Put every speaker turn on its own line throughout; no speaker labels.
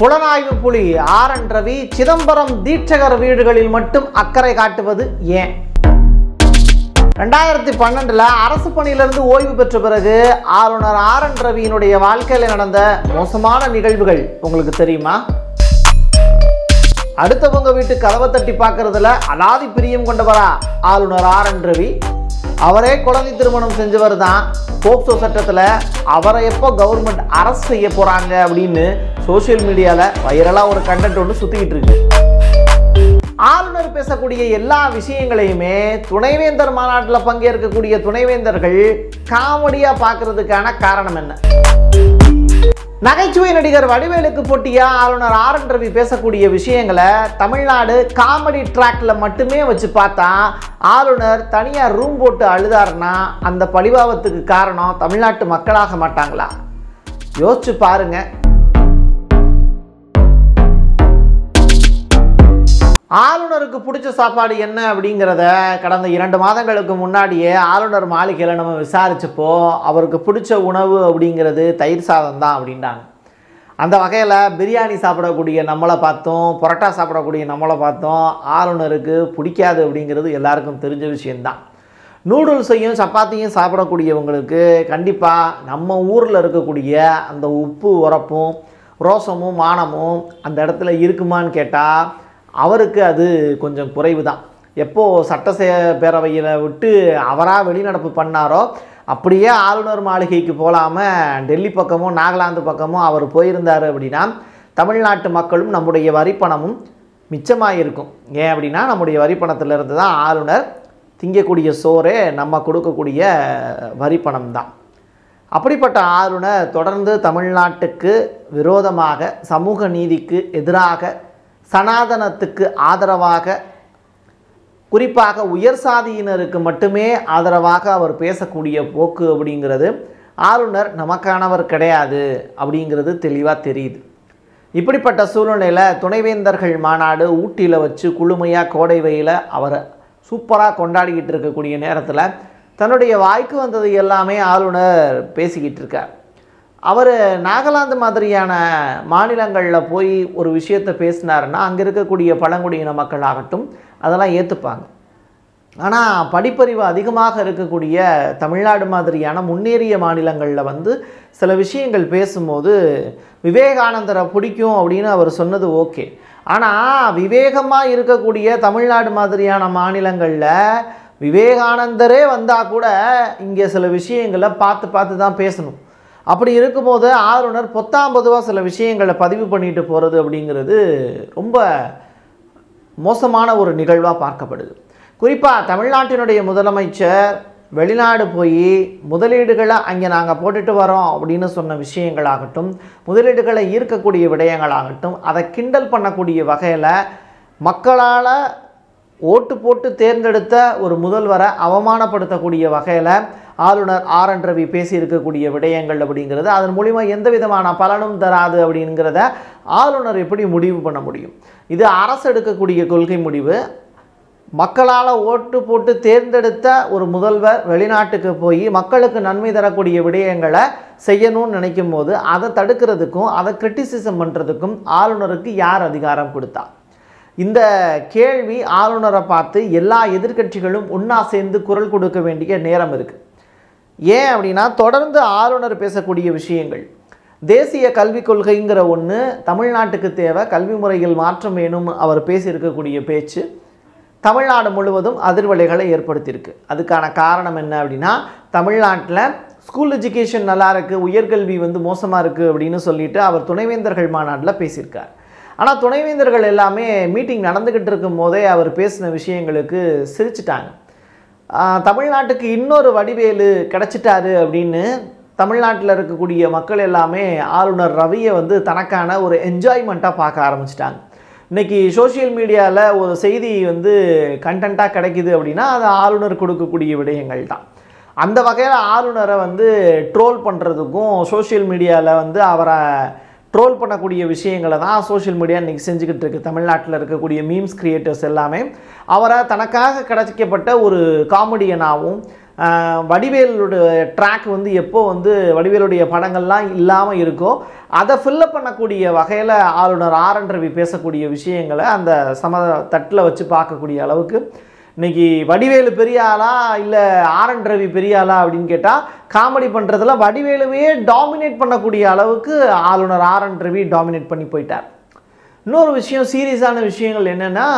புலனாய்வு புலி R N Ravi Chidambaram தீட்சகர் வீடுகளில் மட்டும் அக்கறை காட்டுவது ஏன்? ரெண்டாயிரத்தி பன்னெண்டில் அரசு பணியிலிருந்து ஓய்வு பெற்ற பிறகு ஆளுநர் ஆர் என் ரவியினுடைய வாழ்க்கையில் நடந்த மோசமான நிகழ்வுகள் உங்களுக்கு தெரியுமா? அடுத்தவங்க வீட்டு கதவை தட்டி பார்க்கறதுல அலாதி பிரியம் கொண்டவரா ஆளுநர் ஆர் என் ரவி. அவரே குழந்தை திருமணம் செஞ்சவர் தான். போக்சோ சட்டத்தில் அவரை எப்போ கவர்மெண்ட் அரெஸ்ட் செய்ய போகிறாங்க அப்படின்னு சோஷியல் மீடியாவில் வைரலாக ஒரு கண்டென்ட் ஒன்று சுற்றிக்கிட்டு இருக்கு. ஆளுநர் பேசக்கூடிய எல்லா விஷயங்களையுமே துணைவேந்தர் மாநாட்டில் பங்கேற்கக்கூடிய துணைவேந்தர்கள் காமெடியாக பார்க்கறதுக்கான காரணம் என்ன? நகைச்சுவை நடிகர் வடிவேலுக்கு போட்டியா? ஆளுநர் ஆர் என் ரவி பேசக்கூடிய விஷயங்களை தமிழ்நாடு காமெடி ட்ராக்ல மட்டுமே வச்சு பார்த்தா ஆளுநர் தனியாக ரூம் போட்டு அழுதாருன்னா அந்த பழிபாவத்துக்கு காரணம் தமிழ்நாட்டு மக்களாக மாட்டாங்களா? யோசிச்சு பாருங்க. ஆளுநருக்கு பிடிச்ச சாப்பாடு என்ன அப்படிங்கிறத கடந்த இரண்டு மாதங்களுக்கு முன்னாடியே ஆளுநர் மாளிகையில் நம்ம விசாரித்தப்போ அவருக்கு பிடிச்ச உணவு அப்படிங்கிறது தயிர் சாதம் தான் அப்படின்றாங்க. அந்த வகையில் பிரியாணி சாப்பிடக்கூடிய நம்மளை பார்த்தோம் பரோட்டா சாப்பிடக்கூடிய நம்மளை பார்த்தோம் ஆளுநருக்கு பிடிக்காது அப்படிங்கிறது எல்லாருக்கும் தெரிஞ்ச விஷயந்தான் நூடுல்ஸையும் சப்பாத்தியும் சாப்பிடக்கூடியவங்களுக்கு கண்டிப்பாக நம்ம ஊரில் இருக்கக்கூடிய அந்த உப்பு உரப்பும் ரோசமும் மானமும் அந்த இடத்துல இருக்குமான்னு கேட்டால் அவருக்கு அது கொஞ்சம் குறைவு தான் எப்போது சட்டசே பேரவையில் விட்டு அவராக வெளிநடப்பு பண்ணாரோ அப்படியே ஆளுநர் மாளிகைக்கு போகாமல் டெல்லி பக்கமும் நாகாலாந்து பக்கமும் அவர் போயிருந்தார் அப்படின்னா தமிழ்நாட்டு மக்களும் நம்முடைய வரிப்பணமும் மிச்சமாக இருக்கும் ஏன் அப்படின்னா நம்முடைய வரிப்பணத்திலிருந்து தான் ஆளுநர் திங்கக்கூடிய சோறே நம்ம கொடுக்கக்கூடிய வரிப்பணம் தான் அப்படிப்பட்ட ஆளுநர் தொடர்ந்து தமிழ்நாட்டுக்கு விரோதமாக சமூக நீதிக்கு எதிராக சனாதனத்துக்கு ஆதரவாக குறிப்பாக உயர் சாதியினருக்கு மட்டுமே ஆதரவாக அவர் பேசக்கூடிய போக்கு அப்படிங்கிறது ஆளுநர் நமக்கானவர் கிடையாது அப்படிங்கிறது தெளிவாக தெரியுது. இப்படிப்பட்ட சூழ்நிலையில் துணைவேந்தர்கள் மாநாடு ஊட்டியில் வச்சு குளுமையாக கோடை வெயில அவரை சூப்பராக கொண்டாடிக்கிட்டு இருக்கக்கூடிய நேரத்தில் தன்னுடைய வாய்க்கு வந்தது எல்லாமே ஆளுநர் பேசிக்கிட்டு இருக்கார். அவர் நாகாலாந்து மாதிரியான மாநிலங்களில் போய் ஒரு விஷயத்தை பேசினாருன்னா அங்கே இருக்கக்கூடிய பழங்குடியின மக்கள் ஆகட்டும் அதெல்லாம் ஏற்றுப்பாங்க ஆனால் படிப்பறிவு அதிகமாக இருக்கக்கூடிய தமிழ்நாடு மாதிரியான முன்னேறிய மாநிலங்களில் வந்து சில விஷயங்கள் பேசும்போது விவேகானந்தரை பிடிக்கும் அப்படின்னு அவர் சொன்னது ஓகே. ஆனால் விவேகமாக இருக்கக்கூடிய தமிழ்நாடு மாதிரியான மாநிலங்களில் விவேகானந்தரே வந்தால் கூட இங்கே சில விஷயங்களை பார்த்து பார்த்து தான் பேசணும். அப்படி இருக்கும்போது ஆளுநர் பொத்தாம் பொதுவாக சில விஷயங்களை பதிவு பண்ணிட்டு போகிறது அப்படிங்கிறது ரொம்ப மோசமான ஒரு நிகழ்வாக பார்க்கப்படுது. குறிப்பாக தமிழ்நாட்டினுடைய முதலமைச்சர் வெளிநாடு போய் முதலீடுகளை அங்கே நாங்கள் போட்டுட்டு வரோம் அப்படின்னு சொன்ன விஷயங்களாகட்டும் முதலீடுகளை ஈர்க்கக்கூடிய விடயங்களாகட்டும் அதை கிண்டல் பண்ணக்கூடிய வகையில் மக்களால் ஓட்டு போட்டு தேர்ந்தெடுத்த ஒரு முதல்வரை அவமானப்படுத்தக்கூடிய வகையில் ஆளுநர் ஆர் என் ரவி பேசியிருக்கக்கூடிய விடயங்கள் அப்படிங்கிறது அதன் மூலிமா எந்த விதமான பலனும் தராது அப்படிங்கிறத ஆளுநர் எப்படி முடிவு பண்ண முடியும்? இது அரசு எடுக்கக்கூடிய கொள்கை முடிவு. மக்களால் ஓட்டு போட்டு தேர்ந்தெடுத்த ஒரு முதல்வர் வெளிநாட்டுக்கு போய் மக்களுக்கு நன்மை தரக்கூடிய விடயங்களை செய்யணும்னு நினைக்கும் போது அதை தடுக்கிறதுக்கும் அதை கிரிட்டிசிசம் பண்ணுறதுக்கும் ஆளுநருக்கு யார் அதிகாரம் கொடுத்தா? இந்த கேள்வி ஆளுநரை பார்த்து எல்லா எதிர்க்கட்சிகளும் ஒன்றா சேர்ந்து குரல் கொடுக்க வேண்டிய நேரம் இருக்குது ஏன் அப்படின்னா தொடர்ந்து ஆளுநர் பேசக்கூடிய விஷயங்கள். தேசிய கல்விக் கொள்கைங்கிற ஒன்று தமிழ்நாட்டுக்கு தேவை கல்வி முறையில் மாற்றம் வேணும் அவர் பேசியிருக்கக்கூடிய பேச்சு. தமிழ்நாடு முழுவதும் அதிர்வலைகளை ஏற்படுத்தியிருக்கு. அதுக்கான காரணம் என்ன அப்படின்னா தமிழ்நாட்டில் ஸ்கூல் எஜுகேஷன் நல்லா இருக்குது உயர்கல்வி வந்து மோசமாக இருக்குது அப்படின்னு சொல்லிட்டு அவர் துணைவேந்தர்கள் மாநாட்டில் பேசியிருக்கார். ஆனால் துணைவேந்தர்கள் எல்லாமே மீட்டிங் நடந்துக்கிட்டு இருக்கும் போதே அவர் பேசின விஷயங்களுக்கு சிரிச்சிட்டாங்க. தமிழ்நாட்டுக்கு இன்னொரு வடிவேலு கிடச்சிட்டாரு அப்படின்னு தமிழ்நாட்டில் இருக்கக்கூடிய மக்கள் எல்லாமே ஆளுநர் ரவியை வந்து தனக்கான ஒரு என்ஜாய்மெண்ட்டாக பார்க்க ஆரம்பிச்சிட்டாங்க. இன்றைக்கி சோஷியல் மீடியாவில் ஒரு செய்தி வந்து கண்டென்ட்டாக கிடைக்குது அப்படின்னா அது ஆளுநர் கொடுக்கக்கூடிய விடயங்கள் தான். அந்த வகையில் ஆளுநரை வந்து ட்ரோல் பண்ணுறதுக்கும் சோஷியல் மீடியாவில் வந்து அவரை ட்ரோல் பண்ணக்கூடிய விஷயங்களை தான் சோஷியல் மீடியா இன்றைக்கி செஞ்சுக்கிட்டு இருக்கு. தமிழ்நாட்டில் இருக்கக்கூடிய மீம்ஸ் கிரியேட்டர்ஸ் எல்லாமே. அவரை தனக்காக கிடைக்கப்பட்ட ஒரு காமெடியனாகவும் வடிவேலுடைய ட்ராக் வந்து எப்போ வந்து வடிவேலுடைய படங்கள்லாம் இல்லாமல் இருக்கோ அதை ஃபில்லப் பண்ணக்கூடிய வகையில் ஆளுநர் ஆர் என் ரவி பேசக்கூடிய விஷயங்களை அந்த சம தட்டில் வச்சு பார்க்கக்கூடிய அளவுக்கு இன்னைக்கு வடிவேலு பெரிய ஆளா இல்லை ஆர் என் ரவி பெரிய ஆளா அப்படின்னு கேட்டால் காமெடி பண்ணுறதுல வடிவேலுவையே டாமினேட் பண்ணக்கூடிய அளவுக்கு ஆளுநர் ஆர் என் ரவி டாமினேட் பண்ணி போயிட்டார். இன்னொரு விஷயம் சீரியஸான விஷயங்கள் என்னென்னா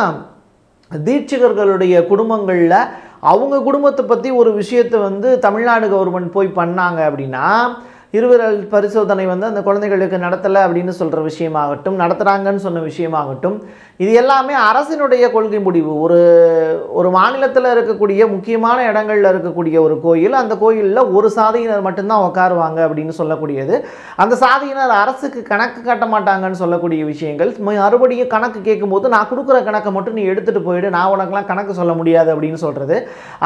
தீட்சிகர்களுடைய குடும்பங்களில் அவங்க குடும்பத்தை பற்றி ஒரு விஷயத்தை வந்து தமிழ்நாடு கவர்மெண்ட் போய் பண்ணாங்க அப்படின்னா இருவிரல் பரிசோதனை வந்து அந்த குழந்தைகளுக்கு நடத்தலை அப்படின்னு சொல்கிற விஷயமாகட்டும் நடத்துகிறாங்கன்னு சொன்ன விஷயமாகட்டும் இது எல்லாமே அரசினுடைய கொள்கை முடிவு. ஒரு ஒரு மாநிலத்தில் இருக்கக்கூடிய முக்கியமான இடங்களில் இருக்கக்கூடிய ஒரு கோயில் அந்த கோயிலில் ஒரு சாதியினர் மட்டும்தான் உட்காருவாங்க அப்படின்னு சொல்லக்கூடியது. அந்த சாதியினர் அரசுக்கு கணக்கு காட்ட மாட்டாங்கன்னு சொல்லக்கூடிய விஷயங்கள். மறுபடியும் கணக்கு கேட்கும்போது நான் கொடுக்குற கணக்கை மட்டும் நீ எடுத்துகிட்டு போயிடு நான் உனக்கெலாம் கணக்கு சொல்ல முடியாது அப்படின்னு சொல்கிறது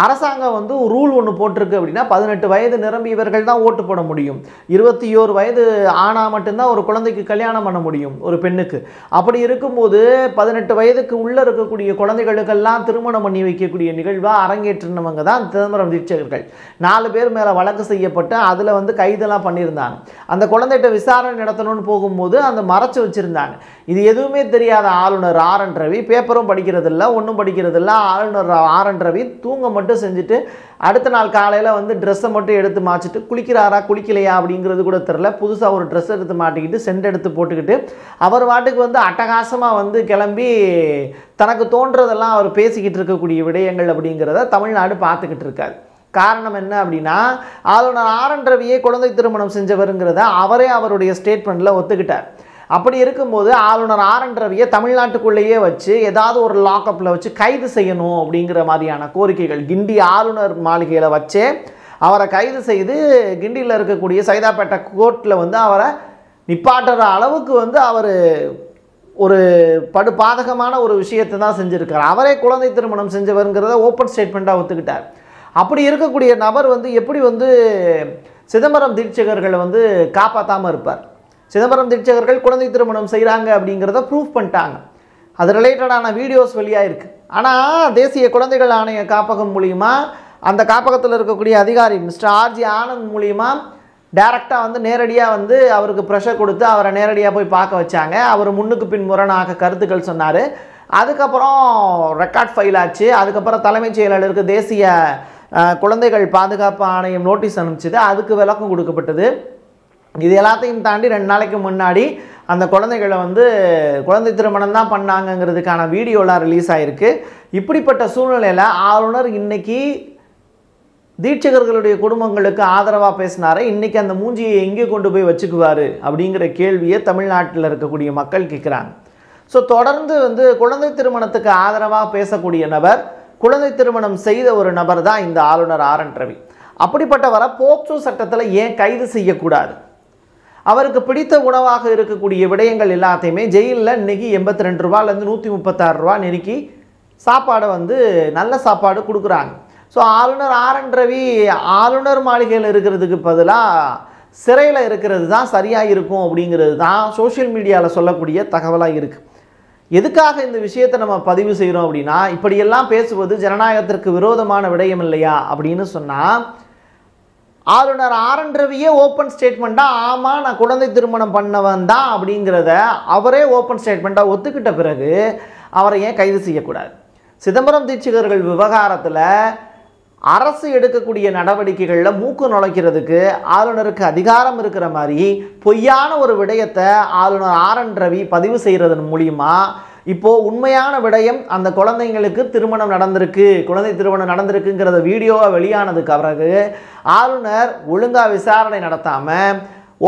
அரசாங்கம் வந்து ரூல் ஒன்று போட்டிருக்கு அப்படின்னா பதினெட்டு வயது நிரம்பியவர்கள் தான் ஓட்டு போட முடியும். இருபத்தி ஓரு வயது ஆனால் மட்டும்தான் ஒரு குழந்தைக்கு கல்யாணம் பண்ண முடியும் ஒரு பெண்ணுக்கு. அப்படி இருக்கும்போது பதினெட்டு வயதுக்கு உள்ளே இருக்கக்கூடிய குழந்தைகளுக்கெல்லாம் திருமணம் பண்ணி வைக்கக்கூடிய நிகழ்வாக அரங்கேற்றினவங்க தான் சிதம்பரம் தீட்சகர்கள். நாலு பேர் மேலே வழக்கு செய்யப்பட்டு அதில் வந்து கைதெல்லாம் பண்ணியிருந்தாங்க. அந்த குழந்தைகிட்ட விசாரணை நடத்தணும்னு போகும்போது அந்த மறைச்சு வச்சுருந்தாங்க. இது எதுவுமே தெரியாத ஆளுநர் ஆர் என் ரவி. பேப்பரும் படிக்கிறதில்ல ஒன்றும் படிக்கிறதில்ல. ஆளுநர் ஆர் என் ரவி தூங்க மட்டும் செஞ்சுட்டு அடுத்த நாள் காலையில் வந்து ட்ரெஸ்ஸை மட்டும் எடுத்து மாச்சிட்டு குளிக்கிறாரா குளிக்கலையா அப்படிங்கிறது கூட தெரில புதுசாக ஒரு ட்ரெஸ் எடுத்து மாட்டிக்கிட்டு சென்ட் எடுத்து போட்டுக்கிட்டு அவர் வாட்டுக்கு வந்து அட்டகாசமாக வந்து கிளம்பி தனக்கு தோன்றதெல்லாம் அவர் பேசிக்கிட்டு இருக்கக்கூடிய விடயங்கள் அப்படிங்கிறத தமிழ்நாடு பார்த்துக்கிட்டு இருக்காரு. காரணம் என்ன அப்படின்னா ஆளுநர் ஆர் என் ரவியே குழந்தை திருமணம் செஞ்சவருங்கிறத அவரே அவருடைய ஸ்டேட்மெண்ட்டில் ஒத்துக்கிட்டார். அப்படி இருக்கும்போது ஆளுநர் ஆர் ரவியை தமிழ்நாட்டுக்குள்ளேயே வச்சு ஏதாவது ஒரு லாக்அப்பில் வச்சு கைது செய்யணும் அப்படிங்கிற மாதிரியான கோரிக்கைகள் கிண்டி ஆளுநர் மாளிகையில் வச்சே அவரை கைது செய்து கிண்டியில் இருக்கக்கூடிய சைதாப்பேட்டை கோர்ட்டில் வந்து அவரை நிப்பாட்டுற அளவுக்கு வந்து அவர் ஒரு படு பாதகமான ஒரு விஷயத்தை தான் செஞ்சுருக்கார். அவரே குழந்தை திருமணம் செஞ்சவருங்கிறத ஓப்பன் ஸ்டேட்மெண்ட்டாக ஒத்துக்கிட்டார். அப்படி இருக்கக்கூடிய நபர் வந்து எப்படி வந்து சிதம்பரம் தீட்சகர்களை வந்து காப்பாற்றாமல் இருப்பார்? சிதம்பரம் தீட்சகர்கள் குழந்தை திருமணம் செய்கிறாங்க அப்படிங்கிறத ப்ரூஃப் பண்ணிட்டாங்க. அது ரிலேட்டடான வீடியோஸ் வெளியாக இருக்குது ஆனால் தேசிய குழந்தைகள் ஆணைய காப்பகம் மூலிமா அந்த காப்பகத்தில் இருக்கக்கூடிய அதிகாரி மிஸ்டர் ஆர்ஜி ஆனந்த் மூலிமா டேரெக்டாக வந்து நேரடியாக வந்து அவருக்கு ப்ரெஷர் கொடுத்து அவரை நேரடியாக போய் பார்க்க வச்சாங்க. அவர் முன்னுக்கு பின் முரணாக கருத்துக்கள் சொன்னார். அதுக்கப்புறம் ரெக்கார்ட் ஃபைல் ஆச்சு. அதுக்கப்புறம் தலைமைச் செயலாளருக்கு தேசிய குழந்தைகள் பாதுகாப்பு ஆணையம் நோட்டீஸ் அனுப்பிச்சது. அதுக்கு விளக்கம் கொடுக்கப்பட்டது. இது எல்லாத்தையும் தாண்டி ரெண்டு நாளைக்கு முன்னாடி அந்த குழந்தைகளை வந்து குழந்தை திருமணம் தான் பண்ணாங்கங்கிறதுக்கான வீடியோலாம் ரிலீஸ் ஆகிருக்கு இப்படிப்பட்ட சூழ்நிலையில் ஆளுநர் இன்னைக்கு தீட்சகர்களுடைய குடும்பங்களுக்கு ஆதரவாக பேசினாரு. இன்றைக்கி அந்த மூஞ்சியை எங்கே கொண்டு போய் வச்சுக்குவார் அப்படிங்கிற கேள்வியை தமிழ்நாட்டில் இருக்கக்கூடிய மக்கள் கேட்குறாங்க. ஸோ தொடர்ந்து வந்து குழந்தை திருமணத்துக்கு ஆதரவாக பேசக்கூடிய நபர் குழந்தை திருமணம் செய்த ஒரு நபர் தான் இந்த ஆளுநர் ஆர் என் ரவி. அப்படிப்பட்டவரை போக்சோ சட்டத்தில் ஏன் கைது செய்யக்கூடாது? அவருக்கு பிடித்த உணவாக இருக்கக்கூடிய விடயங்கள் எல்லாத்தையுமே ஜெயிலில் இன்றைக்கி எண்பத்தி ரெண்டு ரூபாலேருந்து நூற்றி முப்பத்தாறு ரூபா நெருக்கி சாப்பாடை வந்து நல்ல சாப்பாடு கொடுக்குறாங்க. ஸோ ஆளுநர் ஆர் என் ரவி ஆளுநர் மாளிகையில் இருக்கிறதுக்கு பதிலாக சிறையில் இருக்கிறது தான் சரியாக இருக்கும் அப்படிங்கிறது தான் சோஷியல் மீடியாவில் சொல்லக்கூடிய தகவலாக இருக்குது எதுக்காக இந்த விஷயத்தை நம்ம பதிவு செய்கிறோம் அப்படின்னா இப்படியெல்லாம் பேசுவது ஜனநாயகத்திற்கு விரோதமான விடயம் இல்லையா அப்படின்னு சொன்னால் ஆளுநர் ஆர் என் ரவியே ஓப்பன் ஸ்டேட்மெண்ட்டாக ஆமாம் நான் குழந்தை திருமணம் பண்ணவன் தான் அப்படிங்கிறத அவரே ஓப்பன் ஸ்டேட்மெண்ட்டாக ஒத்துக்கிட்ட பிறகு அவரை ஏன் கைது செய்யக்கூடாது? சிதம்பரம் தீட்சிகர்கள் விவகாரத்தில் அரசு எடுக்கக்கூடிய நடவடிக்கைகளில் மூக்கு நுழைக்கிறதுக்கு ஆளுநருக்கு அதிகாரம் இருக்கிற மாதிரி பொய்யான ஒரு விடயத்தை ஆளுநர் ஆர் என் ரவி பதிவு செய்கிறதன் மூலியமாக இப்போது உண்மையான விடயம் அந்த குழந்தைங்களுக்கு திருமணம் நடந்திருக்கு. குழந்தை திருமணம் நடந்திருக்குங்கிறத வீடியோவாக வெளியானதுக்கு பிறகு ஆளுநர் ஒழுங்காக விசாரணை நடத்தாமல்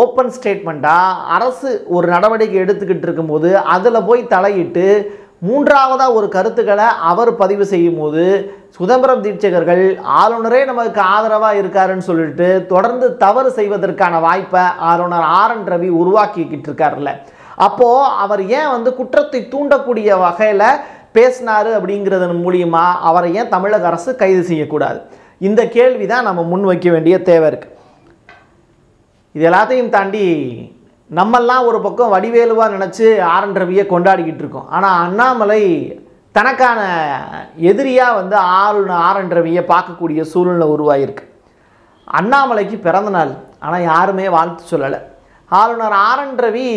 ஓப்பன் ஸ்டேட்மெண்ட்டாக அரசு ஒரு நடவடிக்கை எடுத்துக்கிட்டு இருக்கும்போது அதில் போய் தலையிட்டு மூன்றாவதாக ஒரு கருத்துக்களை அவர் பதிவு செய்யும் போது சுதந்திரம் தீட்சகர்கள் ஆளுநரே நமக்கு ஆதரவாக இருக்காருன்னு சொல்லிட்டு தொடர்ந்து தவறு செய்வதற்கான வாய்ப்பை ஆளுநர் ஆர் என் ரவி உருவாக்கிக்கிட்டு இருக்காருல்ல. அப்போது அவர் ஏன் வந்து குற்றத்தை தூண்டக்கூடிய வகையில் பேசினார் அப்படிங்கிறதன் மூலியமா அவரை ஏன் தமிழக அரசு கைது செய்யக்கூடாது? இந்த கேள்வி தான் நம்ம முன் வைக்க வேண்டிய தேவை இருக்குது இது எல்லாத்தையும் தாண்டி நம்மெல்லாம் ஒரு பக்கம் வடிவேலுவாக நினச்சி ஆரன் ரவியை கொண்டாடிக்கிட்டு இருக்கோம். ஆனால் அண்ணாமலை தனக்கான எதிரியாக வந்து ஆளுநர் ஆரன் ரவியை பார்க்கக்கூடிய சூழ்நிலை உருவாகிருக்கு அண்ணாமலைக்கு பிறந்த நாள். ஆனால் யாருமே வாழ்த்து சொல்லலை. ஆளுநர் ஆரன் ரவி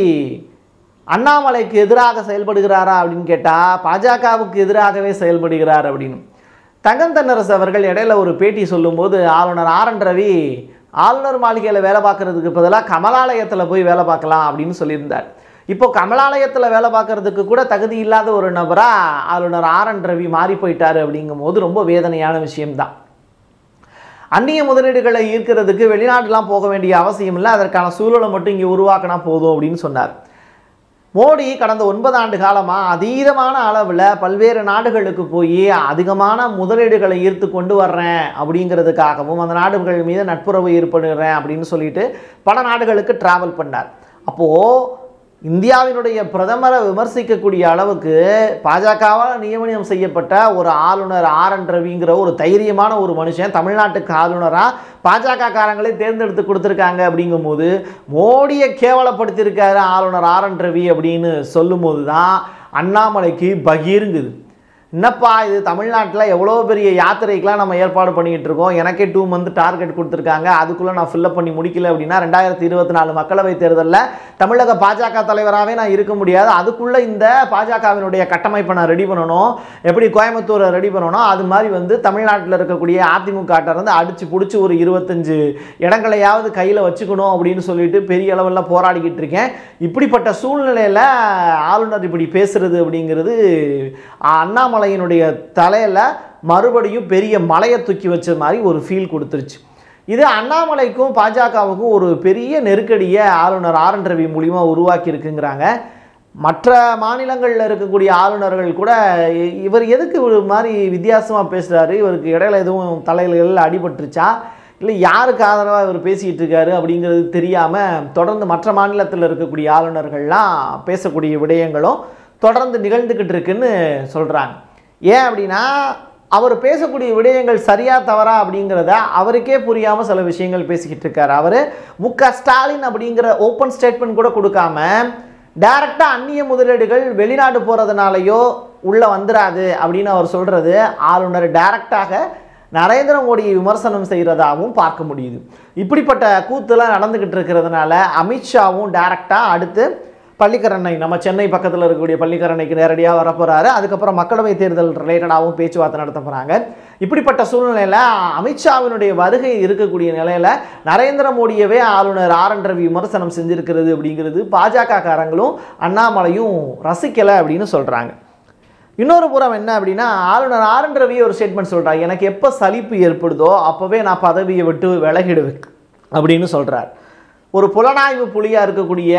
அண்ணாமலைக்கு எதிராக செயல்படுகிறாரா அப்படின்னு கேட்டால் பாஜகவுக்கு எதிராகவே செயல்படுகிறார் அப்படின்னு. தங்கம் தென்னரசு அவர்கள் இடையில ஒரு பேட்டி சொல்லும்போது ஆளுநர் ஆர் என் ரவி ஆளுநர் மாளிகையில் வேலை பார்க்கறதுக்கு பதிலாக கமலாலயத்தில் போய் வேலை பார்க்கலாம் அப்படின்னு சொல்லியிருந்தார். இப்போ கமலாலயத்தில் வேலை பார்க்கறதுக்கு கூட தகுதி இல்லாத ஒரு நபராக ஆளுநர் ஆர் என் ரவி மாறி போயிட்டாரு அப்படிங்கும்போது ரொம்ப வேதனையான விஷயம்தான். அந்நிய முதலீடுகளை ஈர்க்கிறதுக்கு வெளிநாட்டுலாம் போக வேண்டிய அவசியம் இல்லை அதற்கான சூழலை மட்டும் இங்கே உருவாக்கினா போதும் அப்படின்னு சொன்னார். மோடி கடந்த ஒன்பது ஆண்டு காலமாக அதீதமான அளவில் பல்வேறு நாடுகளுக்கு போய் அதிகமான முதலீடுகளை ஈர்த்து கொண்டு வர்றேன் அப்படிங்கிறதுக்காகவும் அந்த நாடுகள் மீது நட்புறவு ஏற்படுகிறேன் அப்படின்னு சொல்லிட்டு பல நாடுகளுக்கு ட்ராவல் பண்ணார். அப்போது இந்தியாவினுடைய பிரதமரை விமர்சிக்கக்கூடிய அளவுக்கு பாஜகவால் நியமனம் செய்யப்பட்ட ஒரு ஆளுநர் ஆர் என் ரவிங்கிற ஒரு தைரியமான ஒரு மனுஷன் தமிழ்நாட்டுக்கு ஆளுநராக பாஜக காரங்களே தேர்ந்தெடுத்து கொடுத்துருக்காங்க அப்படிங்கும்போது மோடியை கேவலப்படுத்தியிருக்காரு ஆளுநர் ஆர் என் ரவி அப்படின்னு சொல்லும்போது தான் அண்ணாமலைக்கு பகீருங்குது. என்னப்பா இது தமிழ்நாட்டில் எவ்வளோ பெரிய யாத்திரைக்கெலாம் நம்ம ஏற்பாடு பண்ணிக்கிட்டு இருக்கோம்? எனக்கே டூ மந்த் டார்கெட் கொடுத்துருக்காங்க. அதுக்குள்ளே நான் ஃபில்லப் பண்ணி முடிக்கல அப்படின்னா ரெண்டாயிரத்தி இருபத்தி நாலு மக்களவை தேர்தலில் தமிழக பாஜக தலைவராகவே நான் இருக்க முடியாது. அதுக்குள்ளே இந்த பாஜகவினுடைய கட்டமைப்பை நான் ரெடி பண்ணணும். எப்படி கோயம்புத்தூரை ரெடி பண்ணணும்? அது மாதிரி வந்து தமிழ்நாட்டில் இருக்கக்கூடிய அதிமுக இருந்து அடித்து பிடிச்சி ஒரு இருபத்தஞ்சு இடங்களையாவது கையில் வச்சுக்கணும் அப்படின்னு சொல்லிட்டு பெரிய அளவில் போராடிக்கிட்டு இருக்கேன். இப்படிப்பட்ட சூழ்நிலையில் ஆளுநர் இப்படி பேசுறது அப்படிங்கிறது அண்ணாமலை அண்ணாமலையினுடைய தலையில் மறுபடியும் பெரிய மலையை தூக்கி வச்ச மாதிரி ஒரு ஃபீல் கொடுத்துருச்சு. இது அண்ணாமலைக்கும் பாஜகவுக்கும் ஒரு பெரிய நெருக்கடியை ஆளுநர் ஆர் என் ரவி மூலியமாக உருவாக்கி இருக்குங்கிறாங்க மற்ற மாநிலங்களில் இருக்கக்கூடிய ஆளுநர்கள் கூட இவர் எதுக்கு ஒரு மாதிரி வித்தியாசமாக பேசுகிறாரு இவருக்கு இடையில எதுவும் தலையில் அடிபட்டுருச்சா? இல்லை யாருக்கு ஆதரவாக இவர் பேசிக்கிட்டு இருக்காரு அப்படிங்கிறது தெரியாமல் தொடர்ந்து மற்ற மாநிலத்தில் இருக்கக்கூடிய ஆளுநர்கள்லாம் பேசக்கூடிய விடயங்களும் தொடர்ந்து நிகழ்ந்துக்கிட்டு இருக்குன்னு சொல்கிறாங்க ஏன் அப்படின்னா அவர் பேசக்கூடிய விடயங்கள் சரியா தவறா அப்படிங்கிறத அவருக்கே புரியாமல் சில விஷயங்கள் பேசிக்கிட்டு இருக்காரு. அவர் மு க. ஸ்டாலின் அப்படிங்கிற ஓப்பன் ஸ்டேட்மெண்ட் கூட கொடுக்காம டைரக்டாக அந்நிய முதலீடுகள் வெளிநாடு போகிறதுனாலையோ உள்ளே வந்துடாது அப்படின்னு அவர் சொல்கிறது ஆளுநர் டைரக்டாக நரேந்திர மோடியை விமர்சனம் செய்கிறதாகவும் பார்க்க முடியுது. இப்படிப்பட்ட கூத்துலாம் நடந்துக்கிட்டு இருக்கிறதுனால அமித்ஷாவும் டைரக்டாக அடுத்து பள்ளிக்கரணை நம்ம சென்னை பக்கத்தில் இருக்கக்கூடிய பள்ளிக்கரணைக்கு நேரடியாக வரப்போகிறாரு அதுக்கப்புறம் மக்களவை தேர்தல் ரிலேட்டடாகவும் பேச்சுவார்த்தை நடத்த போகிறாங்க இப்படிப்பட்ட சூழ்நிலையில் அமித்ஷாவினுடைய வருகை இருக்கக்கூடிய நிலையில் நரேந்திர மோடியவே ஆளுநர் ஆர் என் ரவி விமர்சனம் செஞ்சுருக்கிறது அப்படிங்கிறது பாஜக காரங்களும் அண்ணாமலையும் ரசிக்கலை அப்படின்னு சொல்கிறாங்க இன்னொரு புறம் என்ன அப்படின்னா ஆளுநர் ஆர் என் ரவி ஒரு ஸ்டேட்மெண்ட் சொல்கிறார் எனக்கு எப்போ சலிப்பு ஏற்படுதோ அப்போவே நான் பதவியை விட்டு விலகிடுவேன் அப்படின்னு சொல்கிறார் ஒரு புலனாய்வு புலியாக இருக்கக்கூடிய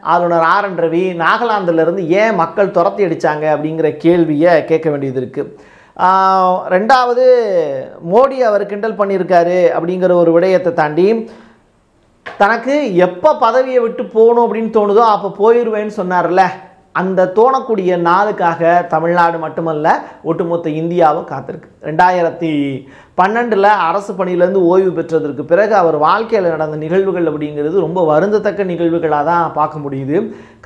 ஆளுநர் ஆர் என் ரவி நாகாலாந்திலிருந்து ஏன் மக்கள் துரத்தி அடித்தாங்க அப்படிங்கிற கேள்வியை கேட்க வேண்டியது இருக்குது ரெண்டாவது மோடி அவர் கிண்டல் பண்ணியிருக்காரு அப்படிங்கிற ஒரு விடயத்தை தாண்டி தனக்கு எப்போ பதவியை விட்டு போகணும் அப்படின்னு தோணுதோ அப்போ போயிடுவேன்னு சொன்னார்ல. அந்த தோணக்கூடிய நாளுக்காக தமிழ்நாடு மட்டுமல்ல ஒட்டுமொத்த இந்தியாவும் காத்திருக்கு. ரெண்டாயிரத்தி பன்னெண்டில் அரசு பணியிலேருந்து ஓய்வு பெற்றதற்கு பிறகு அவர் வாழ்க்கையில் நடந்த நிகழ்வுகள் அப்படிங்கிறது ரொம்ப வருந்தத்தக்க நிகழ்வுகளாக தான் பார்க்க முடியுது.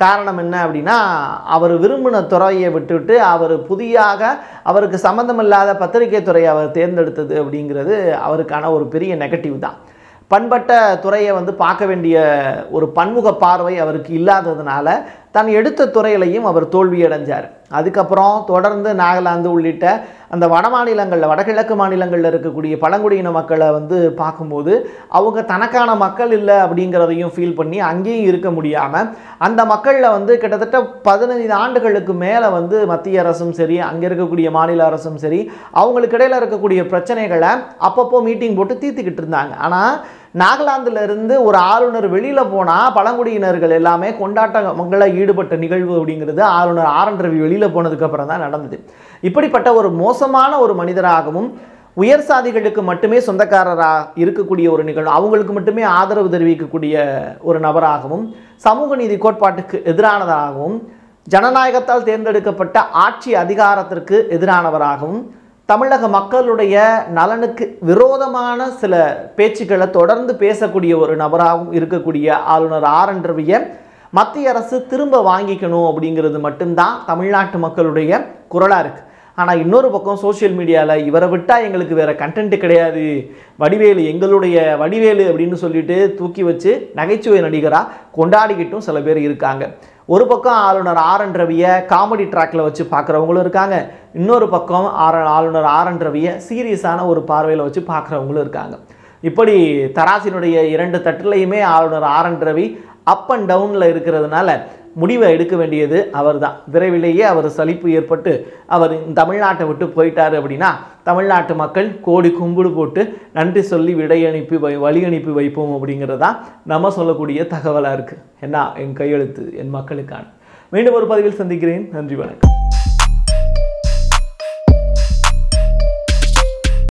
காரணம் என்ன அப்படின்னா அவர் விரும்பின துறையை விட்டுவிட்டு அவர் புதியாக அவருக்கு சம்மந்தமில்லாத பத்திரிகை துறையை அவர் தேர்ந்தெடுத்தது அப்படிங்கிறது அவருக்கான ஒரு பெரிய நெகட்டிவ் தான். பண்பட்ட துறையை வந்து பார்க்க வேண்டிய ஒரு பன்முக பார்வை அவருக்கு இல்லாததுனால தான் எடுத்த துறையிலையும் அவர் தோல்வியடைஞ்சார். அதுக்கப்புறம் தொடர்ந்து நாகாலாந்து உள்ளிட்ட அந்த வட மாநிலங்களில் வடகிழக்கு மாநிலங்களில் இருக்கக்கூடிய பழங்குடியின மக்களை வந்து பார்க்கும்போது அவங்க தனக்கான மக்கள் இல்லை அப்படிங்கிறதையும் ஃபீல் பண்ணி அங்கேயும் இருக்க முடியாமல் அந்த மக்களில் வந்து கிட்டத்தட்ட பதினைந்து ஆண்டுகளுக்கு மேலே வந்து மத்திய அரசும் சரி அங்கே இருக்கக்கூடிய மாநில அரசும் சரி அவங்களுக்கு இடையில இருக்கக்கூடிய பிரச்சனைகளை அப்பப்போ மீட்டிங் போட்டு தீர்த்துக்கிட்டு இருந்தாங்க. ஆனால் நாகாலாந்துலேருந்து ஒரு ஆளுநர் வெளியில் போனால் பழங்குடியினர்கள் எல்லாமே கொண்டாட்டங்களை ஈடுபட்ட நிகழ்வு அப்படிங்கிறது ஆளுநர் ஆர் என் ரவி வெளியில் போனதுக்கப்புறம் தான் நடந்தது. இப்படிப்பட்ட ஒரு மோசமான ஒரு மனிதராகவும் உயர் சாதிகளுக்கு மட்டுமே சொந்தக்காரராக இருக்கக்கூடிய ஒரு நிகழ்வு அவங்களுக்கு மட்டுமே ஆதரவு தெரிவிக்கக்கூடிய ஒரு நபராகவும் சமூக நீதி கோட்பாட்டுக்கு எதிரானதாகவும் ஜனநாயகத்தால் தேர்ந்தெடுக்கப்பட்ட ஆட்சி அதிகாரத்திற்கு எதிரானவராகவும் தமிழக மக்களுடைய நலனுக்கு விரோதமான சில பேச்சுக்களை தொடர்ந்து பேசக்கூடிய ஒரு நபராகவும் இருக்கக்கூடிய ஆளுநர் ஆர் என் ரவியை மத்திய அரசு திரும்ப வாங்கிக்கணும் அப்படிங்கிறது மட்டும்தான் தமிழ்நாட்டு மக்களுடைய குரலாக இருக்குது ஆனால் இன்னொரு பக்கம் சோஷியல் மீடியாவில் இவரை விட்டால் எங்களுக்கு வேறு கண்டென்ட் கிடையாது. வடிவேலு எங்களுடைய வடிவேலு அப்படின்னு சொல்லிட்டு தூக்கி வச்சு நகைச்சுவை நடிகராக கொண்டாடிக்கிட்டும் சில பேர் இருக்காங்க. ஒரு பக்கம் ஆளுநர் ஆர் என் ரவியை காமெடி ட்ராக்ல வச்சு பார்க்குறவங்களும் இருக்காங்க. இன்னொரு பக்கம் ஆர் ஆளுநர் ஆர் என் ரவியை சீரியஸான ஒரு பார்வையில் வச்சு பார்க்குறவங்களும் இருக்காங்க. இப்படி தராசினுடைய இரண்டு தட்டுலையுமே ஆளுநர் R N Ravi up and டவுனில் இருக்கிறதுனால முடிவை எடுக்க வேண்டியது அவர் தான் விரைவிலேயே அவர் சலிப்பு ஏற்பட்டு அவர் இந்த தமிழ்நாட்டை விட்டு போயிட்டாரு அப்படின்னா தமிழ்நாட்டு மக்கள் கோடி கும்பிடு போட்டு நன்றி சொல்லி விடை அனுப்பி வை வழி அனுப்பி வைப்போம் அப்படிங்கிறதா தான் நம்ம சொல்லக்கூடிய தகவலாக இருக்குது என்ன? என் கையெழுத்து என் மக்களுக்கான. மீண்டும் ஒரு பதிவில் சந்திக்கிறேன். நன்றி வணக்கம்.